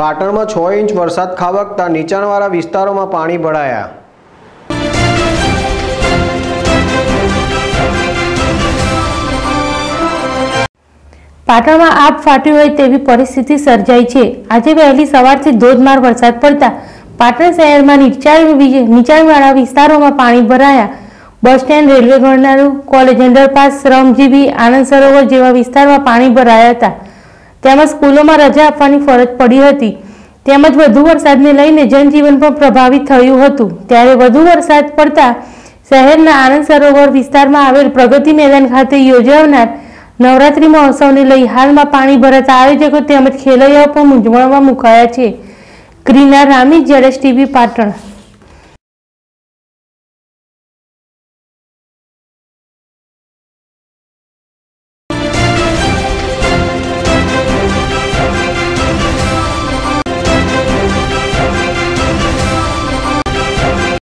પાટણમાં છ ઇંચ વરસાદ ખાબકતા નીચાણવાળા વિસ્તારોમાં પાણી ભરાયા. પાટણમાં આપ ફાટ્યું હોય તેવી પરિસ્થિતિ સર્જાઈ છે. આજે વહેલી સવારથી ધોધમાર વરસાદ પડતા પાટણ શહેરમાં નીચાણવાળા વિસ્તારોમાં પાણી ભરાયા. બસ સ્ટેન્ડ, રેલવે ગણનારું કોલેજ અંડરપાસ, શ્રમજીવી આનંદ સરોવર જેવા વિસ્તારમાં પાણી ભરાયા હતા. તેમજ સ્કૂલોમાં રજા આપવાની ફરજ પડી હતી. તેમજ વધુ વરસાદને લઈને જનજીવન પણ પ્રભાવિત થયું હતું. ત્યારે વધુ વરસાદ પડતા શહેરના આનંદ સરોવર વિસ્તારમાં આવેલ પ્રગતિ મેદાન ખાતે યોજાનાર નવરાત્રી મહોત્સવને લઈ હાલમાં પાણી ભરાતા આયોજકો તેમજ ખેલૈયાઓ પણ મૂંઝવણમાં મુકાયા છે. ગ્રીના રામી જેડેશ ટીવી પાટણ.